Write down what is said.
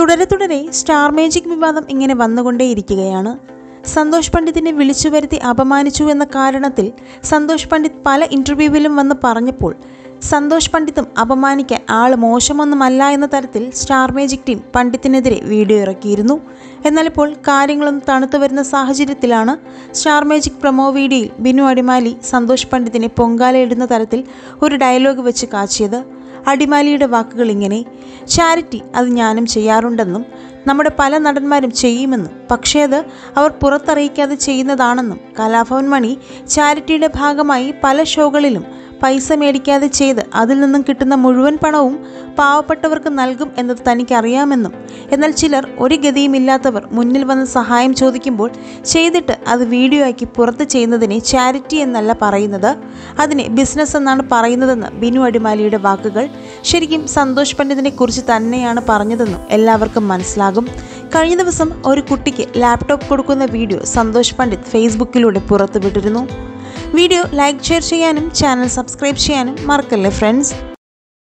തുടരെ തുടരെ star magic വിവാദം ഇങ്ങനെ വന്നുകൊണ്ടേയിരിക്കുകയാണ്. സന്തോഷ് പണ്ഡിറ്റിനെ വിളിച്ചു വരുത്തി അപമാനിച്ചു എന്ന കാരണത്തിൽ സന്തോഷ് പണ്ഡിറ്റ് പല ഇന്റർവ്യൂവിലും വന്ന് പറഞ്ഞപ്പോൾ സന്തോഷ് പണ്ഡിത്തും അപമാനിക്കാൻ ആൾ മോശമൊന്നുമല്ല എന്ന തരത്തിൽ സ്റ്റാർ മേജിക് ടീം പണ്ഡിത്തിനെതിരെ വീഡിയോ ഇറക്കിയിരുന്നു. എന്നാൽ ഇപ്പോൾ കാര്യങ്ങളൊന്നും തണുത്തു വരുന്ന സാഹചര്യത്തിലാണ് സ്റ്റാർ മേജിക് പ്രൊമോ വീഡിയോയിൽ ബിനു അടിമാലി സന്തോഷ് പണ്ഡിത്തിനെ പൊങ്കാലയിടുന്ന തരത്തിൽ ഒരു ഡയലോഗ് വെച്ച് കാച്ചിയത്. അടിമാലിയുടെ വാക്കുകൾ ഇങ്ങനെ ചാരിറ്റി അത് ഞാനും ചെയ്യാറുണ്ടെന്നും നമ്മുടെ പല നടന്മാരും ചെയ്യുമെന്നും പക്ഷേ അത് അവർ പുറത്തറിയിക്കാതെ ചെയ്യുന്നതാണെന്നും കലാഭവൻ മണി ചാരിറ്റിയുടെ ഭാഗമായി പല ഷോകളിലും പൈസ മേടിക്കാതെ ചെയ്ത് അതിൽ നിന്നും കിട്ടുന്ന മുഴുവൻ പണവും പാവപ്പെട്ടവർക്ക് നൽകും എന്നത് തനിക്കറിയാമെന്നും. എന്നാൽ ചിലർ ഒരു ഗതിയുമില്ലാത്തവർ മുന്നിൽ വന്ന് സഹായം ചോദിക്കുമ്പോൾ ചെയ്തിട്ട് അത് വീഡിയോ ആക്കി പുറത്ത് ചെയ്യുന്നതിനെ ചാരിറ്റി എന്നല്ല പറയുന്നത്. അതിനെ ബിസിനസ് എന്നാണ് പറയുന്നതെന്ന് ബിനു അടിമാലിയുടെ വാക്കുകൾ ശരിക്കും സന്തോഷ് പണ്ഡിതിനെ കുറിച്ച് തന്നെയാണ് പറഞ്ഞതെന്നും എല്ലാവർക്കും മനസ്സിലാകും. കഴിഞ്ഞ ദിവസം ഒരു കുട്ടിക്ക് ലാപ്ടോപ്പ് കൊടുക്കുന്ന വീഡിയോ സന്തോഷ് പണ്ഡിറ്റ് ഫേസ്ബുക്കിലൂടെ പുറത്തുവിട്ടിരുന്നു. വീഡിയോ ലൈക്ക് ഷെയർ ചെയ്യാനും ചാനൽ സബ്സ്ക്രൈബ് ചെയ്യാനും മറക്കല്ലേ ഫ്രണ്ട്സ്